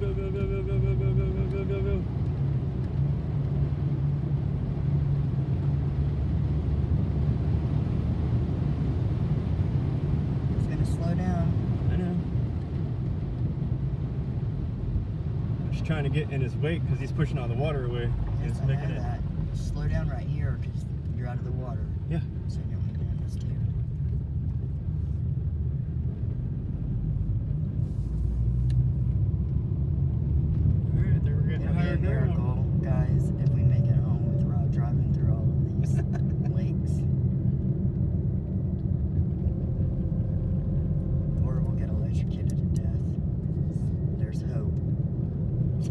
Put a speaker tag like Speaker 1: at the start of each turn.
Speaker 1: Go, go, go, go, go, go, go, go, go, go, go.
Speaker 2: It's gonna slow down.
Speaker 1: I know. I'm just trying to get in his wake because he's pushing all the water away.
Speaker 2: Yes,
Speaker 1: He's
Speaker 2: I know
Speaker 1: making it-
Speaker 2: Slow down right here because you're out of the water.
Speaker 1: Yeah.
Speaker 2: So